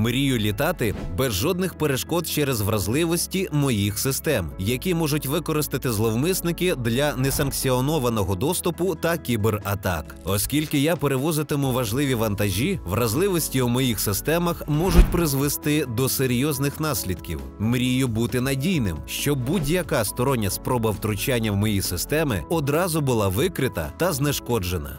Мрію літати без жодних перешкод через вразливості моїх систем, які можуть використати зловмисники для несанкціонованого доступу та кібератак. Оскільки я перевозитиму важливі вантажі, вразливості у моїх системах можуть призвести до серйозних наслідків. Мрію бути надійним, щоб будь-яка стороння спроба втручання в мої системи одразу була викрита та знешкоджена.